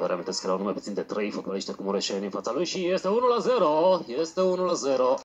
Vă reamintesc că erau numai puțin de 3 fotbaliști cu mureșeni în fața lui și este 1 la 0. Este 1 la 0.